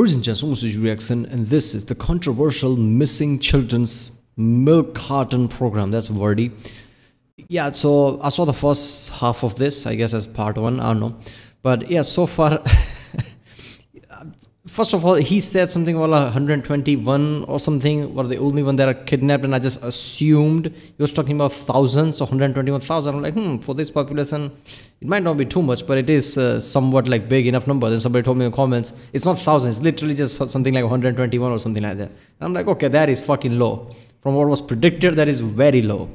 This is Reaction, and this is the controversial missing children's milk carton program. That's wordy. Yeah, so I saw the first half of this, I guess, as part one. I don't know. But yeah, so far, first of all, he said something about 121 or something, were the only one that are kidnapped, and I just assumed he was talking about thousands, so 121,000. I'm like, hmm, for this population, it might not be too much, but it is uh, somewhat like big enough number. Then somebody told me in the comments, it's not thousands, it's literally just something like 121 or something like that. And I'm like, okay, that is fucking low. From what was predicted, that is very low.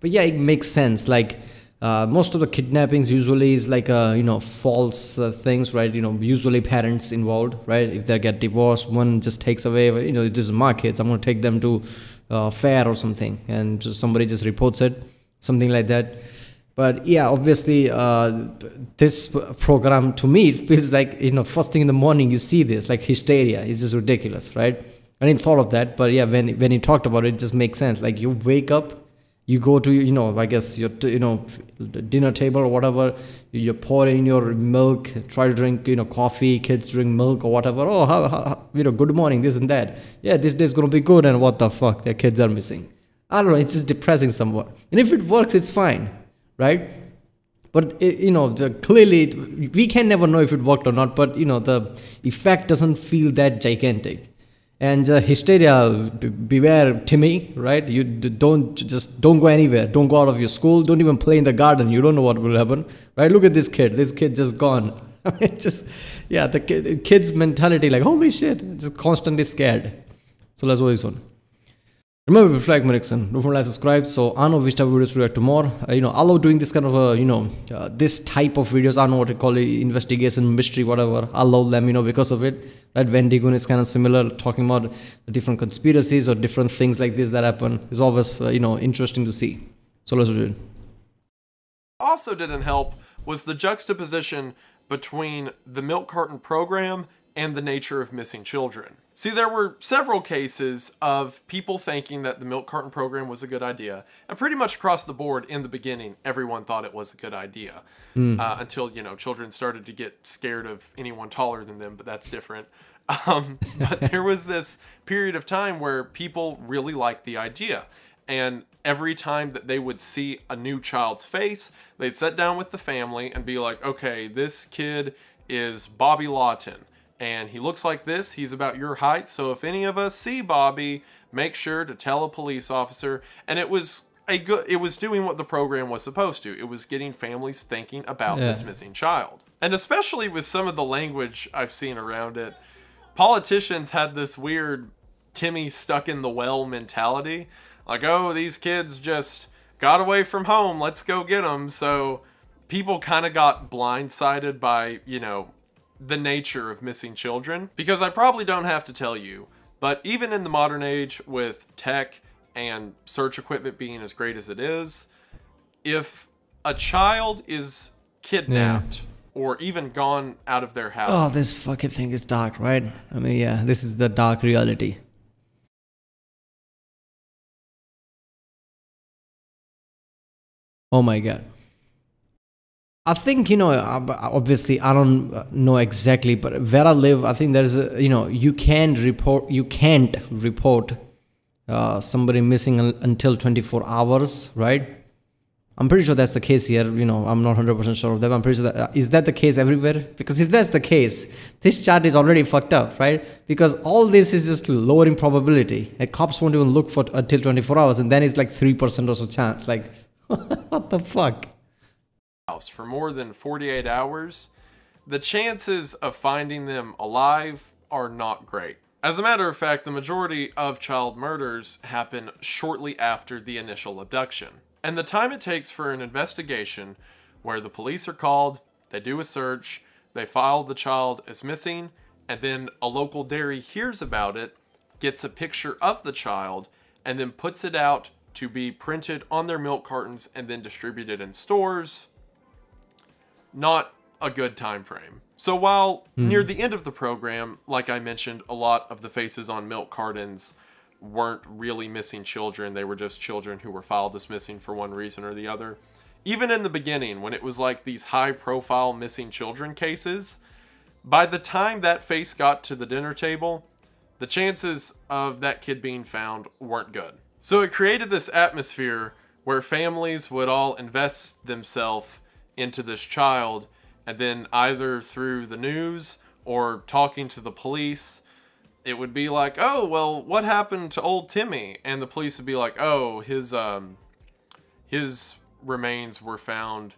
But yeah, it makes sense. Like, uh, most of the kidnappings usually is like uh, you know false uh, things right you know usually parents involved right if they get divorced one just takes away you know this is my kids i'm to take them to uh, fair or something and somebody just reports it something like that but yeah obviously uh, this program to me feels like you know first thing in the morning you see this like hysteria. It's just ridiculous right? I didn't thought of that but yeah when when he talked about it, it just makes sense. Like you wake up you go to you know i guess your you know dinner table or whatever you pour in your milk try to drink you know coffee kids drink milk or whatever. Oh how, how, you know good morning this and that. Yeah this day's gonna be good and what the fuck their kids are missing. I don't know it's just depressing somewhat. And if it works it's fine right? But you know the, clearly we can never know if it worked or not but you know the effect doesn't feel that gigantic. And uh, hysteria beware timmy right? You don't just don't go anywhere. Don't go out of your school. Don't even play in the garden. You don't know what will happen right? Look at this kid. This kid just gone. Just yeah the kid, kid's mentality like holy shit just constantly scared. So let's always on Remember, flag Nixon. Don't forget to subscribe. So I know which type of videos to react to more. Uh, you know, I love doing this kind of a, you know, uh, this type of videos. I know what to call it, investigation, mystery, whatever. I love them, you know, because of it. Right? Wendigoon is kind of similar, talking about different conspiracies or different things like this that happen. It's always, uh, you know, interesting to see. So let's do it. Also didn't help was the juxtaposition between the milk carton program and the nature of missing children. See, there were several cases of people thinking that the milk carton program was a good idea, and pretty much across the board in the beginning, everyone thought it was a good idea mm. uh, until you know children started to get scared of anyone taller than them, but that's different. Um, but there was this period of time where people really liked the idea, and every time that they would see a new child's face, they'd sit down with the family and be like, "Okay, this kid is Bobby Lawton." And he looks like this. He's about your height. So if any of us see Bobby, make sure to tell a police officer. And it was a good it was doing what the program was supposed to. It was getting families thinking about yeah. this missing child. And especially with some of the language I've seen around it, politicians had this weird Timmy stuck in the well mentality. Like, oh, these kids just got away from home. Let's go get them. So people kind of got blindsided by, you know, the nature of missing children because I probably don't have to tell you, but even in the modern age with tech and search equipment being as great as it is, if a child is kidnapped yeah. or even gone out of their house. Oh, this fucking thing is dark, right? I mean, yeah, this is the dark reality. Oh my god. I think you know. Obviously, I don't know exactly, but where I live, I think there's a you know you can report you can't report uh, somebody missing until 24 hours, right? I'm pretty sure that's the case here. You know, I'm not 100% sure of that. I'm pretty sure that uh, is that the case everywhere? Because if that's the case, this chart is already fucked up, right? Because all this is just lowering probability. Like cops won't even look for until 24 hours, and then it's like three percent or so chance. Like, what the fuck? House for more than 48 hours, the chances of finding them alive are not great. As a matter of fact, the majority of child murders happen shortly after the initial abduction. And the time it takes for an investigation where the police are called, they do a search, they file the child as missing, and then a local dairy hears about it, gets a picture of the child, and then puts it out to be printed on their milk cartons and then distributed in stores, not a good time frame. So while mm. near the end of the program, like I mentioned, a lot of the faces on milk cartons weren't really missing children. They were just children who were filed as missing for one reason or the other. Even in the beginning, when it was like these high profile missing children cases, by the time that face got to the dinner table, the chances of that kid being found weren't good. So it created this atmosphere where families would all invest themselves into this child and then either through the news or talking to the police it would be like oh well what happened to old timmy? And the police would be like oh his um his remains were found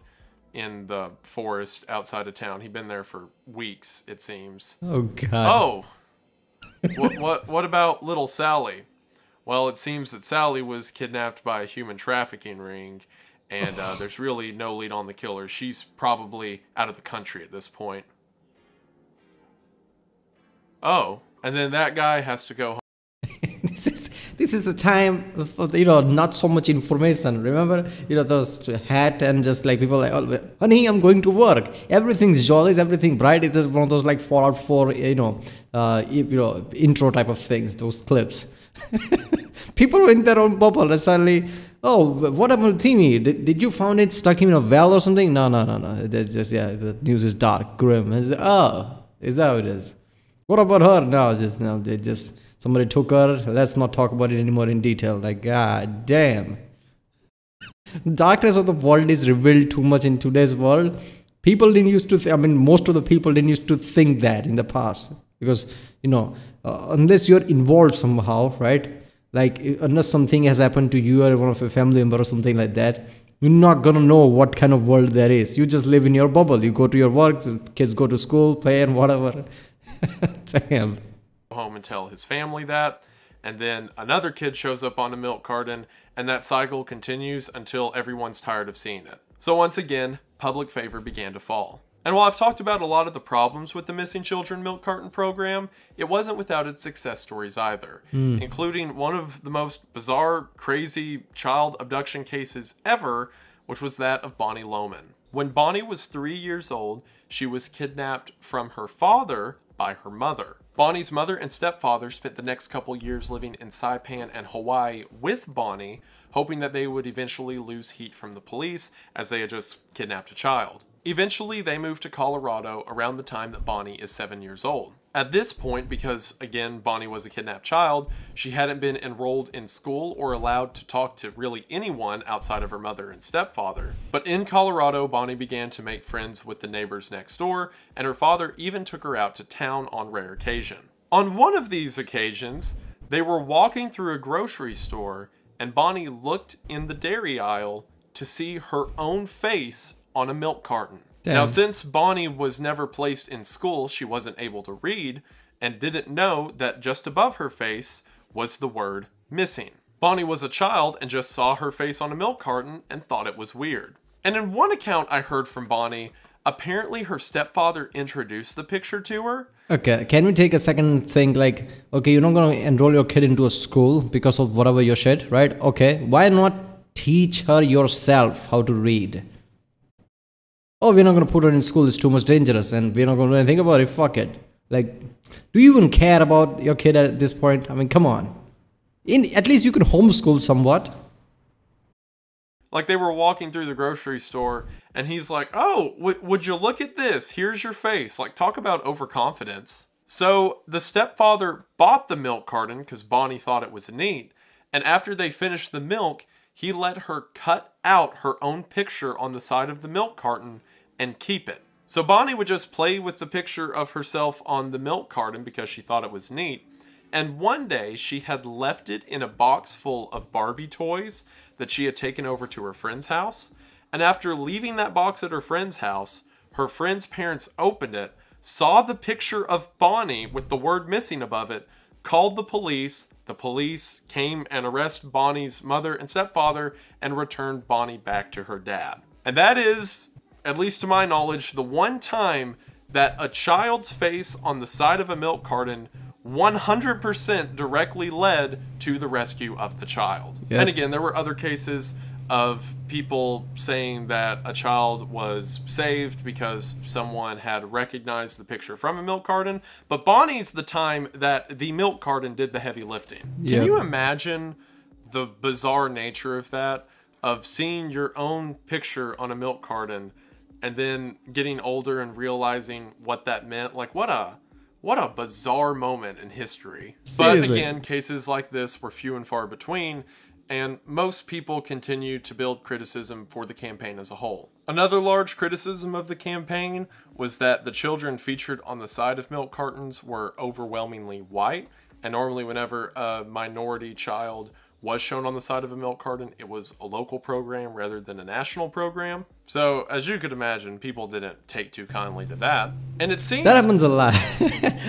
in the forest outside of town. He'd been there for weeks it seems. Oh god. oh what, what what about little sally? Well it seems that sally was kidnapped by a human trafficking ring and uh, there's really no lead on the killer. She's probably out of the country at this point. Oh and then that guy has to go home. This is this is a time you know not so much information. Remember you know those hat and just like people like oh, honey i'm going to work. Everything's jolly everything bright. It is just one of those like fallout 4 you know uh you know intro type of things those clips. People are in their own bubble. And suddenly oh what about timmy did, did you found it stuck him in a well or something? No no no no. That's just yeah the news is dark grim. It's, oh is that how it is? What about her? No just no they just somebody took her. Let's not talk about it anymore in detail. Like god damn. Darkness of the world is revealed too much in today's world. People didn't used to i mean most of the people didn't used to think that in the past. Because you know uh, unless you're involved somehow right like unless something has happened to you or one of your family member or something like that you're not gonna know what kind of world there is you just live in your bubble you go to your work kids go to school play and whatever damn home and tell his family that. And then another kid shows up on a milk carton, and that cycle continues until everyone's tired of seeing it. So once again, public favor began to fall. And while I've talked about a lot of the problems with the Missing Children Milk Carton program, it wasn't without its success stories either, hmm. including one of the most bizarre, crazy child abduction cases ever, which was that of Bonnie Lohman. When Bonnie was three years old, she was kidnapped from her father by her mother. Bonnie's mother and stepfather spent the next couple years living in Saipan and Hawaii with Bonnie, hoping that they would eventually lose heat from the police as they had just kidnapped a child. Eventually, they moved to Colorado around the time that Bonnie is seven years old. At this point, because again, Bonnie was a kidnapped child, she hadn't been enrolled in school or allowed to talk to really anyone outside of her mother and stepfather. But in Colorado, Bonnie began to make friends with the neighbors next door, and her father even took her out to town on rare occasion. On one of these occasions, they were walking through a grocery store, and Bonnie looked in the dairy aisle to see her own face on a milk carton. Now, since Bonnie was never placed in school, she wasn't able to read and didn't know that just above her face was the word missing. Bonnie was a child and just saw her face on a milk carton and thought it was weird. And in one account I heard from Bonnie, apparently her stepfather introduced the picture to her. Okay, can we take a second and think like, okay, you're not gonna enroll your kid into a school because of whatever your shit, right? Okay, why not teach her yourself how to read? Oh, we're not gonna put her in school, it's too much dangerous, and we're not gonna do anything about it, fuck it. Like, do you even care about your kid at this point? I mean, come on. In, at least you can homeschool somewhat. Like they were walking through the grocery store and he's like, "Oh, would you look at this? Here's your face." Like talk about overconfidence. So the stepfather bought the milk carton cuz Bonnie thought it was neat, and after they finished the milk, he let her cut out her own picture on the side of the milk carton and keep it. So Bonnie would just play with the picture of herself on the milk carton because she thought it was neat. And one day she had left it in a box full of Barbie toys that she had taken over to her friend's house. And after leaving that box at her friend's house, her friend's parents opened it, saw the picture of Bonnie with the word missing above it, called the police. The police came and arrested Bonnie's mother and stepfather and returned Bonnie back to her dad. And that is, at least to my knowledge, the one time that a child's face on the side of a milk carton 100% directly led to the rescue of the child. Yeah. And again, there were other cases of people saying that a child was saved because someone had recognized the picture from a milk carton. But Bonnie's the time that the milk carton did the heavy lifting. Can you imagine the bizarre nature of that? Of seeing your own picture on a milk carton and then getting older and realizing what that meant. Like what a what a bizarre moment in history. Seriously. But again, cases like this were few and far between, and most people continued to build criticism for the campaign as a whole. Another large criticism of the campaign was that the children featured on the side of milk cartons were overwhelmingly white, and normally, whenever a minority child was shown on the side of a milk carton, it was a local program rather than a national program. So, as you could imagine, people didn't take too kindly to that. And it seems That happens a lot.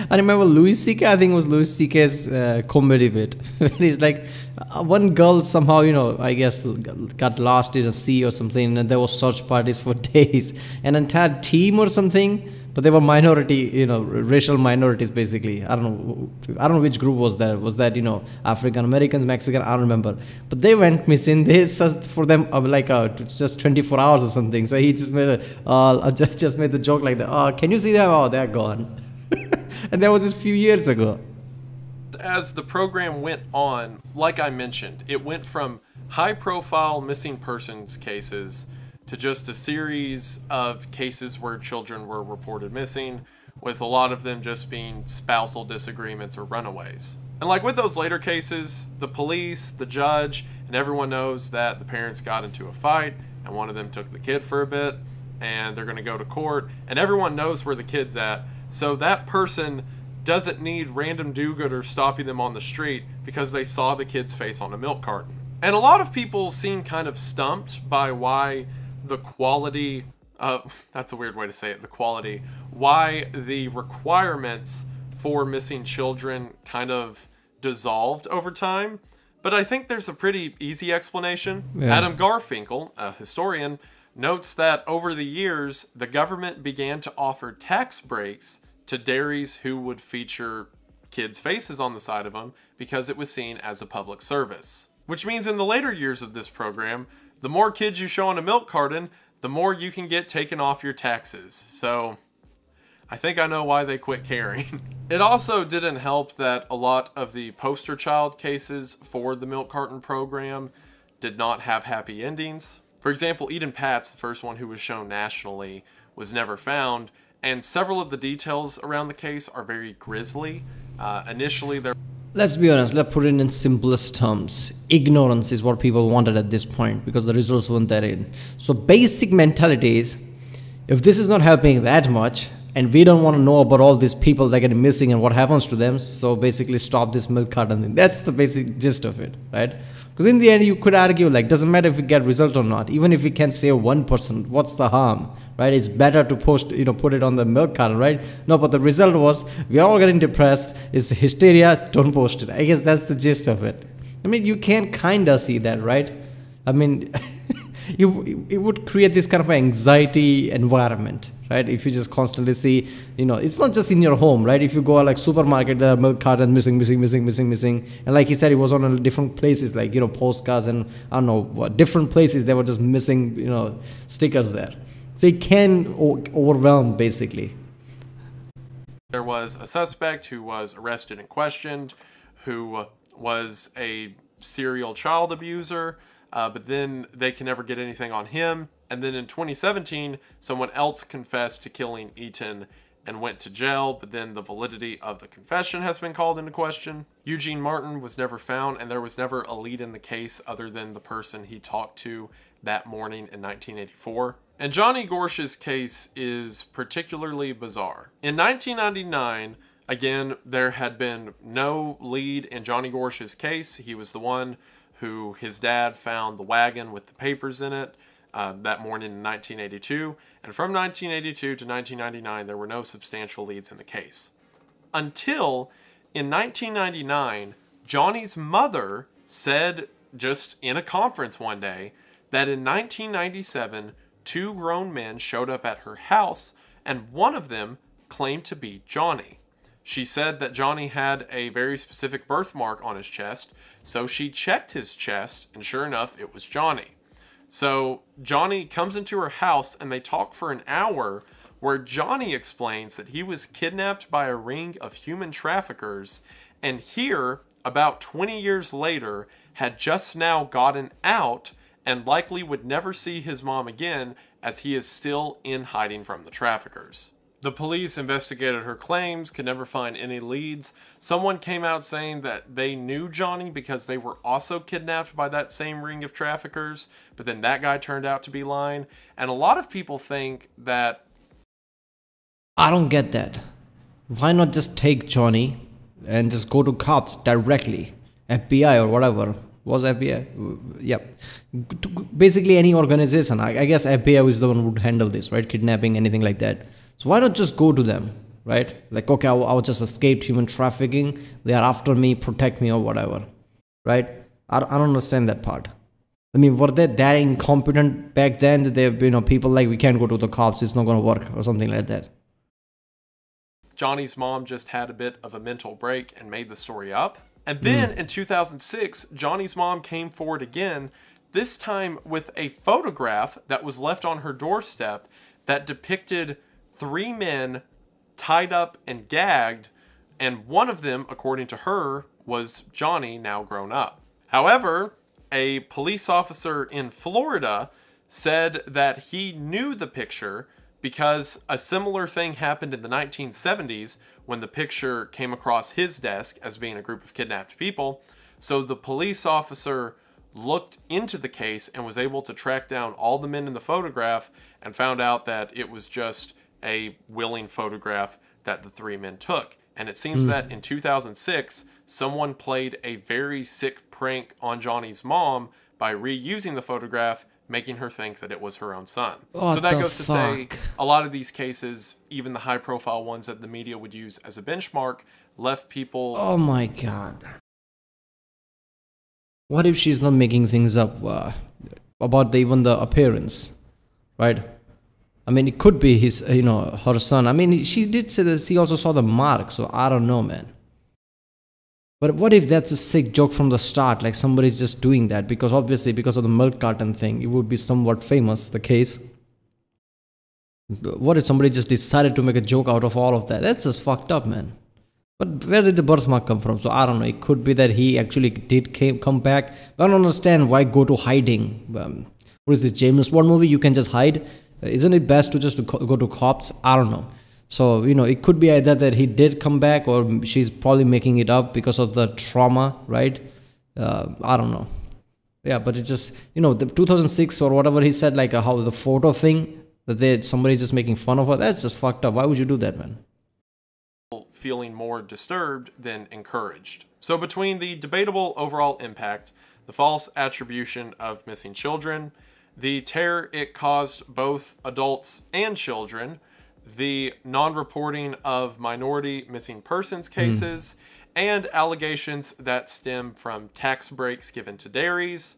I remember Louis C.K. I think it was Louis C.K.'s uh, comedy bit. He's like, uh, one girl somehow, you know, I guess got lost in a sea or something, and there was search parties for days. An entire team or something but they were minority you know racial minorities basically. I don't know i don't know which group was that was that you know african americans mexican? I don't remember. But they went missing. They just for them uh, like uh, just 24 hours or something. So he just made a uh, just, made the joke like that. Oh can you see that oh they're gone. And that was just a few years ago. As the program went on like i mentioned it went from high profile missing persons cases to just a series of cases where children were reported missing, with a lot of them just being spousal disagreements or runaways. And like with those later cases, the police, the judge, and everyone knows that the parents got into a fight and one of them took the kid for a bit and they're going to go to court and everyone knows where the kid's at. So that person doesn't need random do-gooder stopping them on the street because they saw the kid's face on a milk carton. And a lot of people seem kind of stumped by why the quality uh, that's a weird way to say it the quality why the requirements for missing children kind of dissolved over time but i think there's a pretty easy explanation Yeah. adam garfinkel a historian notes that over the years the government began to offer tax breaks to dairies who would feature kids' faces on the side of them because it was seen as a public service. Which means in the later years of this program, the more kids you show on a milk carton, the more you can get taken off your taxes. So I think I know why they quit caring. It also didn't help that a lot of the poster child cases for the milk carton program did not have happy endings. For example, Etan Patz, the first one who was shown nationally, was never found, and several of the details around the case are very grisly. Uh, initially, there let's be honest let's put it in simplest terms. Ignorance is what people wanted at this point because the results weren't there in. So basic mentality is if this is not helping that much and we don't want to know about all these people that get missing and what happens to them so basically stop this milk carton thing. That's the basic gist of it right because in the end you could argue like doesn't matter if we get result or not even if we can save one person what's the harm right? It's better to post you know put it on the milk carton right? No but the result was we are all getting depressed it's hysteria don't post it. I guess that's the gist of it. I mean you can kind of see that right? I mean you it would create this kind of anxiety environment right? If you just constantly see you know it's not just in your home right? If you go like supermarket there are milk cartons missing missing missing missing missing. And like he said it was on different places like you know postcards and i don't know what different places they were just missing you know stickers there. So it can overwhelm basically. There was a suspect who was arrested and questioned, who was a serial child abuser, uh, but then they can never get anything on him. And then in 2017, someone else confessed to killing Etan and went to jail, but then the validity of the confession has been called into question. Eugene Martin was never found, and there was never a lead in the case other than the person he talked to that morning in 1984. And Johnny Gosch's case is particularly bizarre. In 1999, again, there had been no lead in Johnny Gosch's case. He was the one who his dad found the wagon with the papers in it uh, that morning in 1982. And from 1982 to 1999, there were no substantial leads in the case. Until in 1999, Johnny's mother said just in a conference one day that in 1997, two grown men showed up at her house and one of them claimed to be Johnny. She said that Johnny had a very specific birthmark on his chest, so she checked his chest, and sure enough, it was Johnny. So Johnny comes into her house and they talk for an hour where Johnny explains that he was kidnapped by a ring of human traffickers and here, about 20 years later, had just now gotten out and likely would never see his mom again as he is still in hiding from the traffickers. The police investigated her claims, could never find any leads. Someone came out saying that they knew Johnny because they were also kidnapped by that same ring of traffickers, but then that guy turned out to be lying. And a lot of people think that. I don't get that. Why not just take Johnny and just go to cops directly? FBI or whatever. Was FBI? Yep. Basically, any organization. I, guess FBI is the one who would handle this, right? Kidnapping, anything like that so why not just go to them, right? Like, okay, I, I just escaped human trafficking. They are after me, protect me or whatever, right? I, I don't understand that part. I mean, were they that incompetent back then that they, you know, people like we can't go to the cops, it's not going to work or something like that. Johnny's mom just had a bit of a mental break and made the story up. And then mm. in 2006, Johnny's mom came forward again, this time with a photograph that was left on her doorstep that depicted three men tied up and gagged, and one of them, according to her, was Johnny, now grown up. However, a police officer in Florida said that he knew the picture because a similar thing happened in the 1970s when the picture came across his desk as being a group of kidnapped people. So the police officer looked into the case and was able to track down all the men in the photograph and found out that it was just a willing photograph that the three men took. And it seems mm. that in 2006, someone played a very sick prank on Johnny's mom by reusing the photograph, making her think that it was her own son. What so that goes fuck? to say a lot of these cases, even the high profile ones that the media would use as a benchmark, left people. Oh my god. What if she's not making things up uh, about the, even the appearance, right? I mean, it could be his, you know, her son. I mean, she did say that she also saw the mark, so I don't know, man. But what if that's a sick joke from the start? Like somebody's just doing that because obviously, because of the milk carton thing, it would be somewhat famous, the case. What if somebody just decided to make a joke out of all of that? That's just fucked up, man. But where did the birthmark come from? So I don't know. It could be that he actually did came, come back. But I don't understand why go to hiding. Um, what is this James Bond movie? You can just hide isn't it best to just go to cops? I don't know. So you know it could be either that he did come back or she's probably making it up because of the trauma right? Uh, i don't know. Yeah but it's just you know the 2006 or whatever he said like uh, how the photo thing that they somebody's just making fun of her that's just fucked up. Why would you do that man? Feeling more disturbed than encouraged. So between the debatable overall impact the false attribution of missing children the terror it caused both adults and children, the non reporting of minority missing persons hmm. cases, mm. and allegations that stem from tax breaks given to dairies,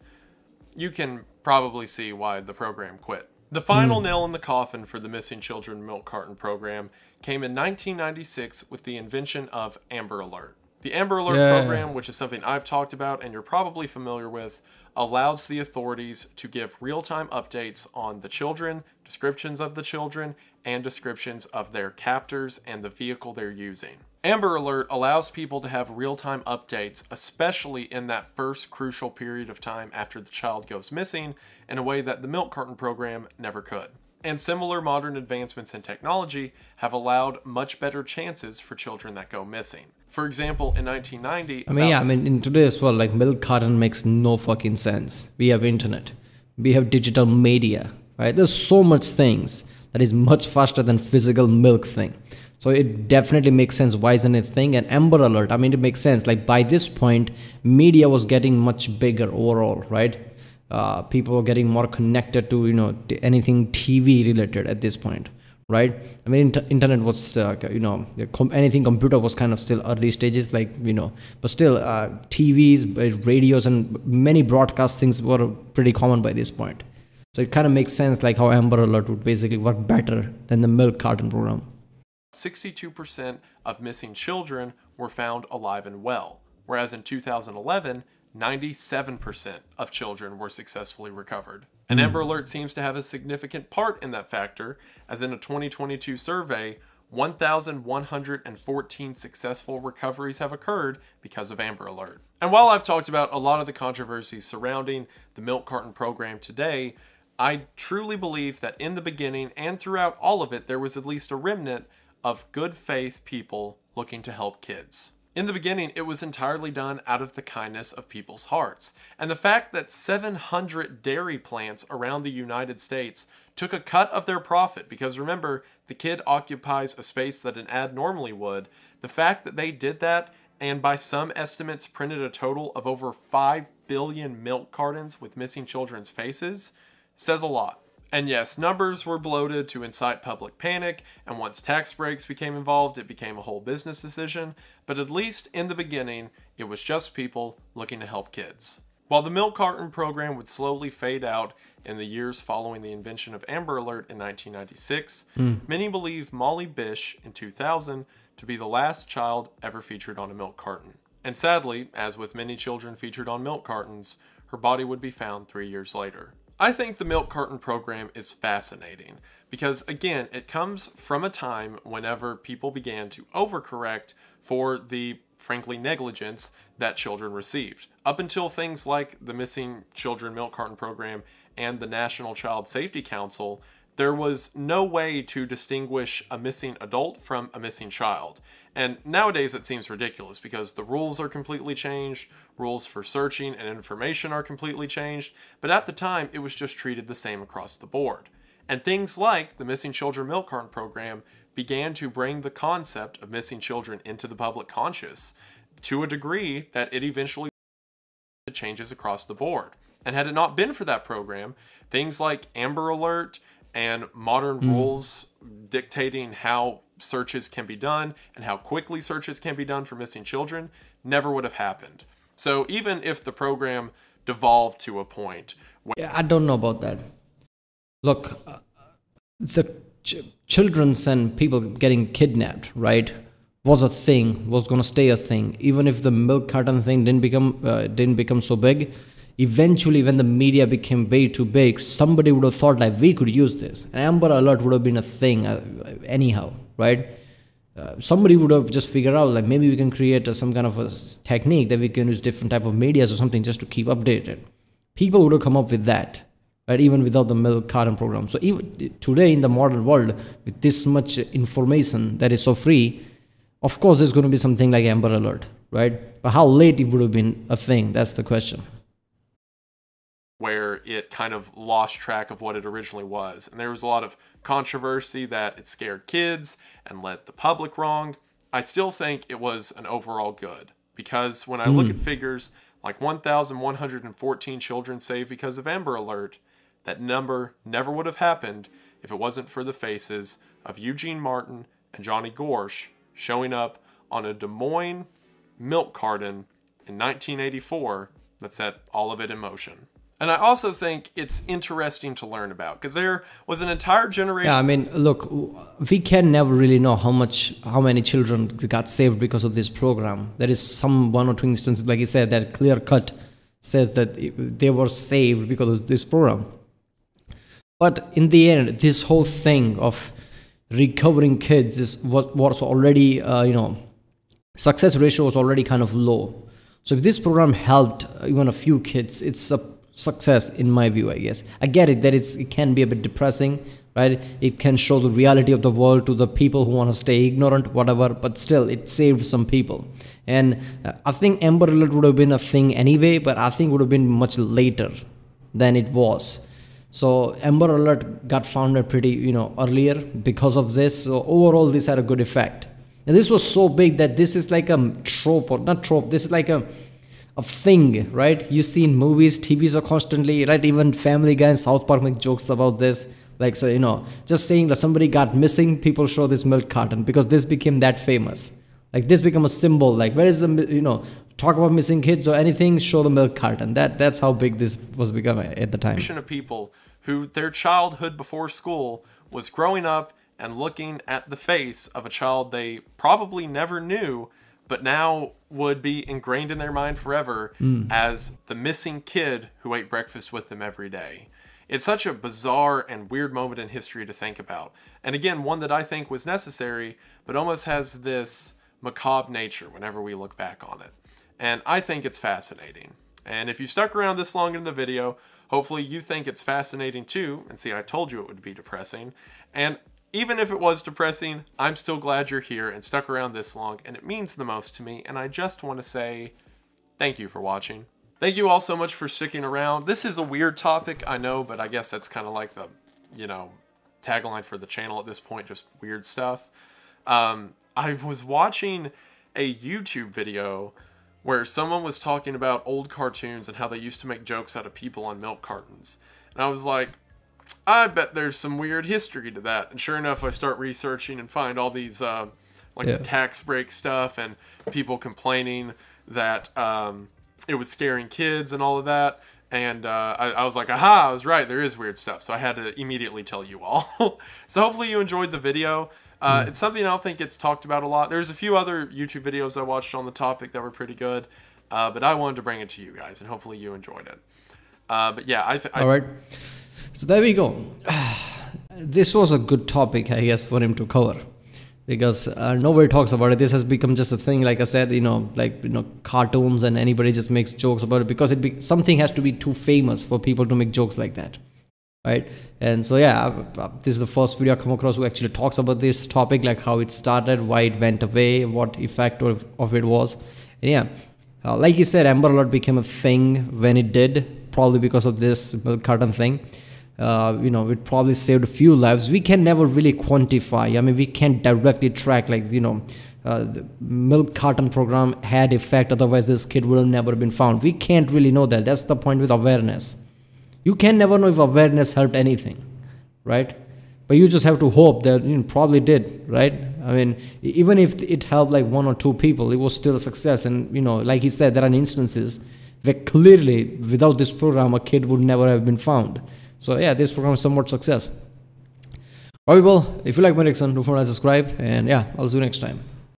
you can probably see why the program quit. The final mm. nail in the coffin for the Missing Children Milk Carton program came in 1996 with the invention of Amber Alert. The Amber Alert yeah. program, which is something I've talked about and you're probably familiar with, allows the authorities to give real time updates on the children, descriptions of the children, and descriptions of their captors and the vehicle they're using. Amber Alert allows people to have real time updates, especially in that first crucial period of time after the child goes missing, in a way that the milk carton program never could. And similar modern advancements in technology have allowed much better chances for children that go missing. For example, in 1990, I mean, yeah, I mean, in today's world, like milk carton makes no fucking sense. We have internet, we have digital media, right? There's so much things that is much faster than physical milk thing. So it definitely makes sense. Why isn't it thing? And Amber Alert, I mean, it makes sense. Like by this point, media was getting much bigger overall, right? Uh, people were getting more connected to you know anything TV related at this point right? I mean inter- internet was uh, you know com- anything computer was kind of still early stages like you know but still uh, tvs uh, radios and many broadcast things were pretty common by this point. So it kind of makes sense like how amber alert would basically work better than the milk carton program. 62% of missing children were found alive and well whereas in 2011 97% of children were successfully recovered. And mm. Amber Alert seems to have a significant part in that factor, as in a 2022 survey, 1,114 successful recoveries have occurred because of Amber Alert. And while I've talked about a lot of the controversies surrounding the milk carton program today, I truly believe that in the beginning and throughout all of it, there was at least a remnant of good faith people looking to help kids. In the beginning, it was entirely done out of the kindness of people's hearts. And the fact that 700 dairy plants around the United States took a cut of their profit, because remember, the kid occupies a space that an ad normally would, the fact that they did that and by some estimates printed a total of over 5 billion milk cartons with missing children's faces says a lot. And yes, numbers were bloated to incite public panic, and once tax breaks became involved, it became a whole business decision, but at least in the beginning, it was just people looking to help kids. While the milk carton program would slowly fade out in the years following the invention of Amber Alert in 1996, mm. many believe Molly Bish in 2000 to be the last child ever featured on a milk carton. And sadly, as with many children featured on milk cartons, her body would be found three years later. I think the milk carton program is fascinating because, again, it comes from a time whenever people began to overcorrect for the frankly negligence that children received. Up until things like the Missing Children Milk Carton Program and the National Child Safety Council, there was no way to distinguish a missing adult from a missing child. And nowadays it seems ridiculous because the rules are completely changed, rules for searching and information are completely changed, but at the time it was just treated the same across the board. And things like the Missing Children Milk Carton program began to bring the concept of missing children into the public conscious to a degree that it eventually changes across the board. And had it not been for that program, things like Amber Alert and modern mm. rules dictating how searches can be done and how quickly searches can be done for missing children never would have happened. So even if the program devolved to a point where yeah, I don't know about that. Look, uh, the ch- children's and people getting kidnapped, right? Was a thing, was gonna stay a thing. Even if the milk carton thing didn't become uh, didn't become so big, eventually when the media became way too big somebody would have thought like we could use this. An amber alert would have been a thing uh, anyhow right? Uh, somebody would have just figured out like maybe we can create uh, some kind of a technique that we can use different type of medias or something just to keep updated. People would have come up with that right? Even without the milk carton program. So even today in the modern world with this much information that is so free of course there's going to be something like amber alert right? But how late it would have been a thing that's the question where it kind of lost track of what it originally was. And there was a lot of controversy that it scared kids and led the public wrong. I still think it was an overall good because when I mm. look at figures like 1,114 children saved because of Amber Alert, that number never would have happened if it wasn't for the faces of Eugene Martin and Johnny Gosch showing up on a Des Moines milk carton in 1984 that set all of it in motion. And I also think it's interesting to learn about because there was an entire generation. Yeah, I mean, look, we can never really know how much, how many children got saved because of this program. There is some one or two instances, like you said, that clear cut says that they were saved because of this program. But in the end, this whole thing of recovering kids is what was already, uh, you know, success ratio was already kind of low. So if this program helped even a few kids, it's a success in my view i guess. I get it that it's it can be a bit depressing right? It can show the reality of the world to the people who want to stay ignorant whatever but still it saved some people. And uh, i think amber alert would have been a thing anyway but i think would have been much later than it was. So amber alert got founded pretty you know earlier because of this. So overall this had a good effect. And this was so big that this is like a trope or not trope this is like a a thing, right? You see in movies, TVs are constantly, right? Even Family Guy and South Park make jokes about this. Like, so, you know, just saying that somebody got missing, people show this milk carton because this became that famous. Like, this became a symbol. Like, where is the, you know, talk about missing kids or anything, show the milk carton. That, that's how big this was becoming at the time. Of people who their childhood before school was growing up and looking at the face of a child they probably never knew but now would be ingrained in their mind forever mm. as the missing kid who ate breakfast with them every day. It's such a bizarre and weird moment in history to think about. And again, one that I think was necessary, but almost has this macabre nature whenever we look back on it. And I think it's fascinating. And if you stuck around this long in the video, Hopefully, you think it's fascinating too. And see, I told you it would be depressing. And even if it was depressing, I'm still glad you're here and stuck around this long, and it means the most to me. And I just want to say thank you for watching. Thank you all so much for sticking around. This is a weird topic, I know, but I guess that's kind of like the, you know, tagline for the channel at this point, just weird stuff. Um, I was watching a YouTube video where someone was talking about old cartoons and how they used to make jokes out of people on milk cartons. And I was like, I bet there's some weird history to that. And sure enough, I start researching and find all these, uh, like Yeah. the tax break stuff and people complaining that um, it was scaring kids and all of that. And uh, I, I was like, aha, I was right. There is weird stuff. So I had to immediately tell you all. so hopefully you enjoyed the video. Uh, It's something I don't think gets talked about a lot. There's a few other YouTube videos I watched on the topic that were pretty good. Uh, but I wanted to bring it to you guys, and hopefully you enjoyed it. Uh, but yeah, I, th- I All right. So there we go. This was a good topic, I guess, for him to cover because uh, nobody talks about it. This has become just a thing. Like I said, you know, like you know, cartoons and anybody just makes jokes about it because it be, something has to be too famous for people to make jokes like that, right? And so yeah, uh, uh, this is the first video I come across who actually talks about this topic, like how it started, why it went away, what effect of, of it was, and yeah. Uh, like you said, Amber Alert became a thing when it did, probably because of this milk carton thing. Uh, you know, it probably saved a few lives. We can never really quantify. I mean, we can't directly track, like, you know, uh, the milk carton program had effect, otherwise this kid would have never been found. We can't really know that. That's the point with awareness. You can never know if awareness helped anything, right? But you just have to hope that you know, probably did, right? I mean, even if it helped like one or two people, it was still a success. And you know, like he said, there are instances where clearly, without this program, a kid would never have been found. So yeah, this program is somewhat success. Alright, well, if you like my Dixon, don't forget to subscribe, and yeah, I'll see you next time.